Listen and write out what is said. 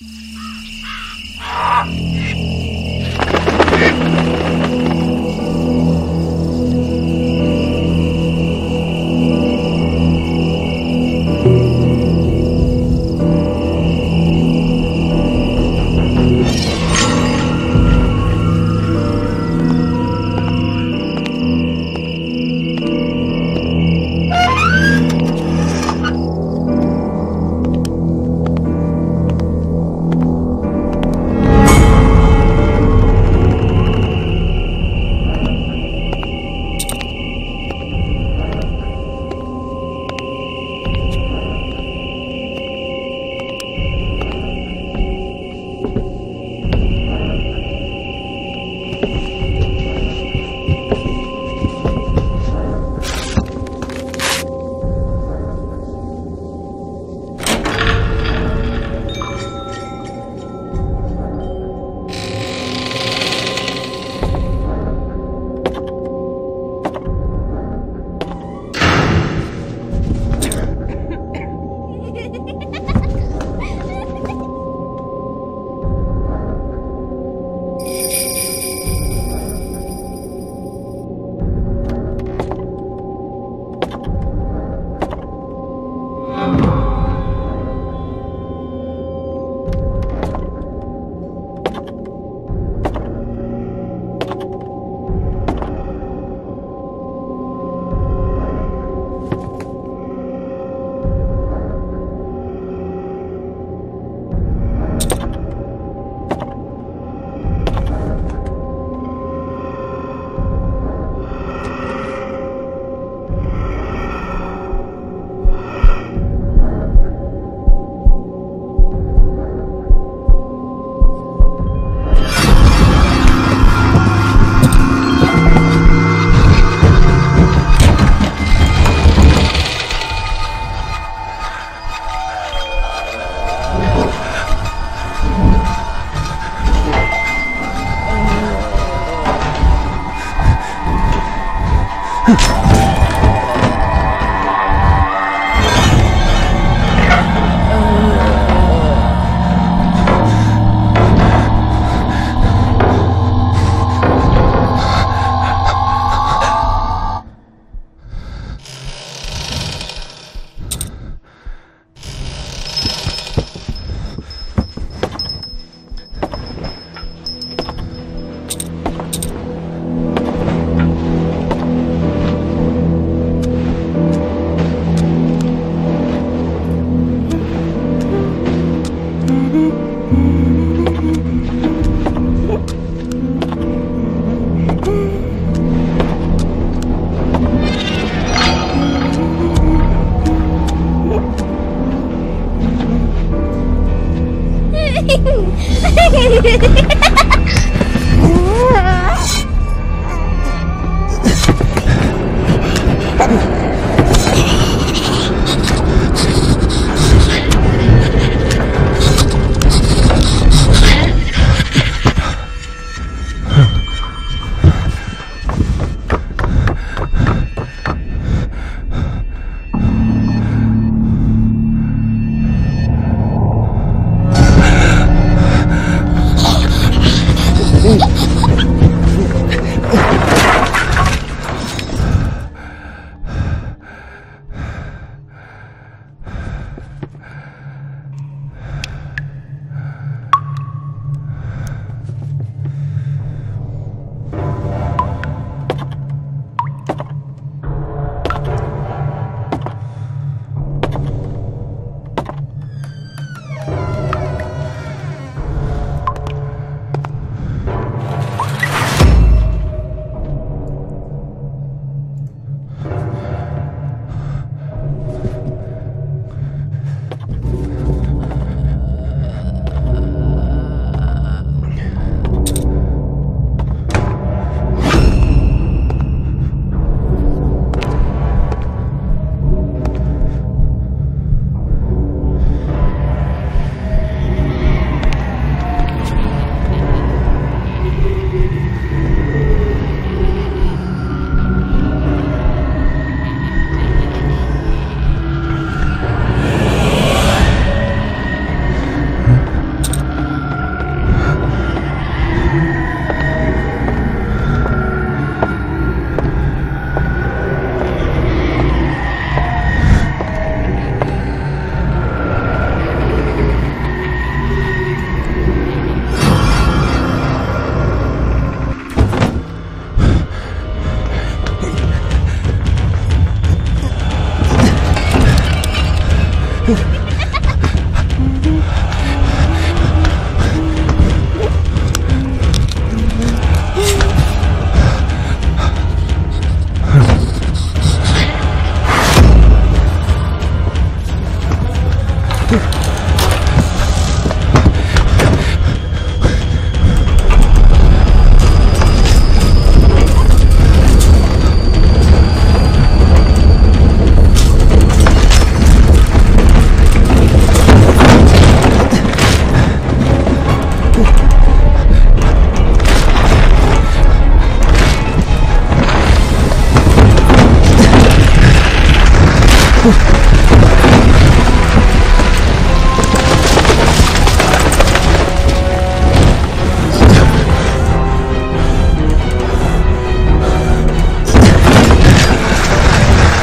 Música Hehehehe